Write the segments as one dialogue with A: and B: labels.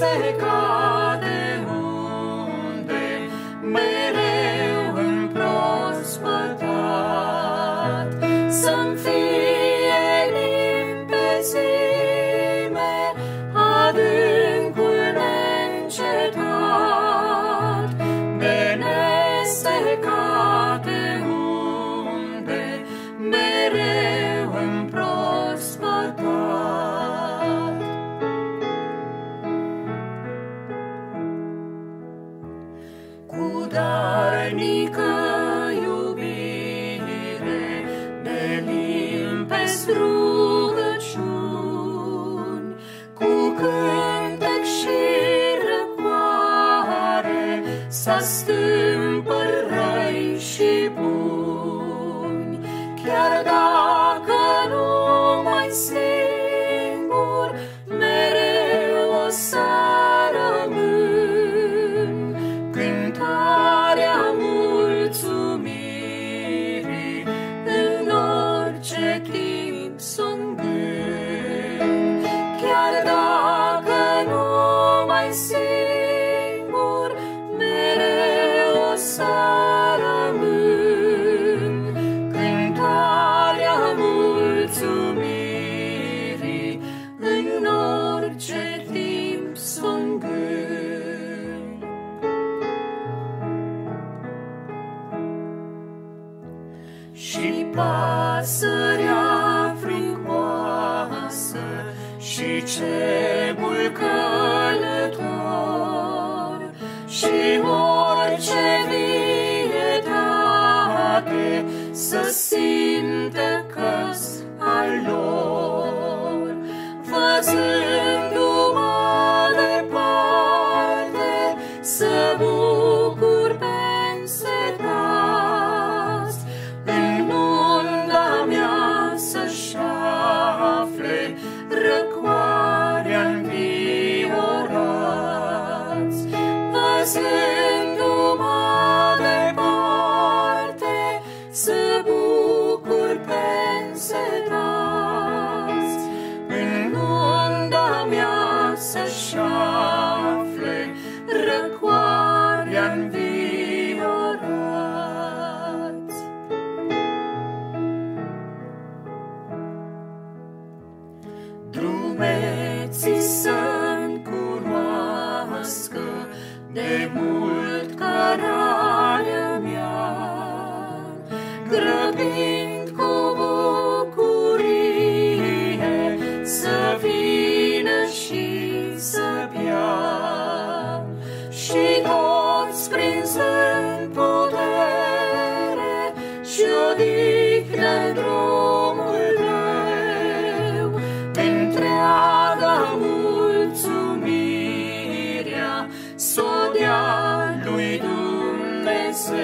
A: se cade unde mereu împrospătat să-mi fie limpezime adâncul neîncetat. veșnică iubire de limpezi rugăciuni. Cu cântec și răcoare să stângă orice timp sunt gând. Și pasărea fricoasă și ce bulcări Jesus. adică drumul meu pe întreaga mulțumirea s-o lui Dumnezeu.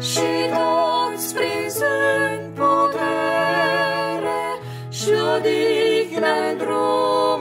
A: Și toți prinzând putere și odihnă în drum